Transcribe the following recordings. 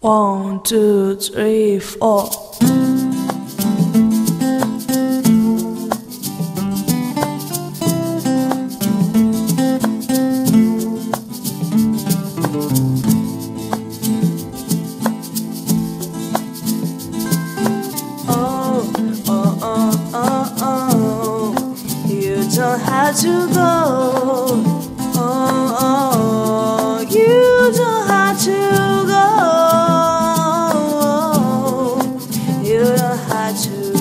One, two, three, four. Oh, oh, oh, oh, oh. You don't have to go. You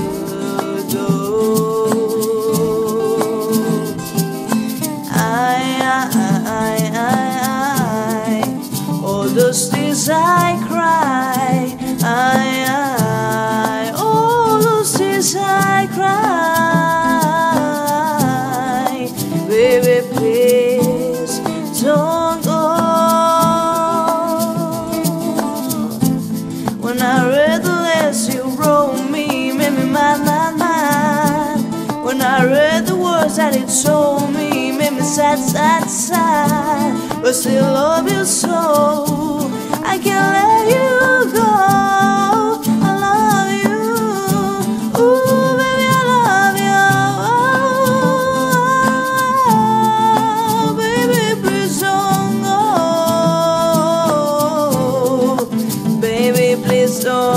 to go. I, I, I, I, all those days I cry. I, I, all those days I cry. Baby, please don't go. When I read the mad, mad, mad. When I read the words that it told me, made me sad, sad, sad. But still love you so, I can't let you go. I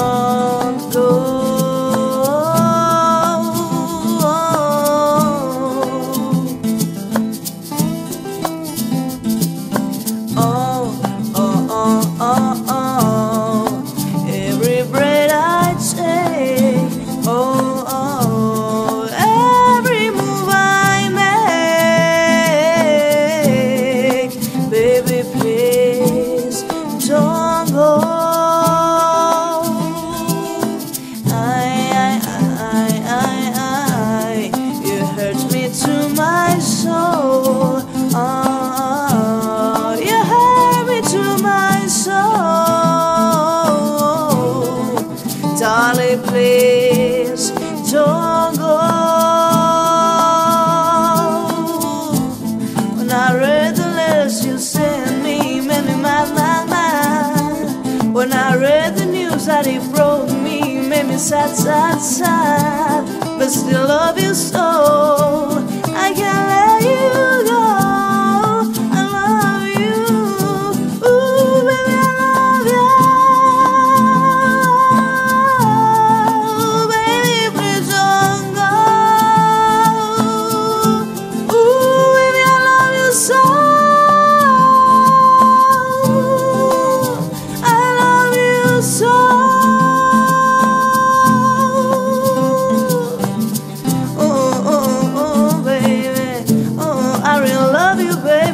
Please don't go. When I read the letters you sent me, made me mad, mad, mad. When I read the news that it broke me, made me sad, sad, sad. But still love you so. love you, baby.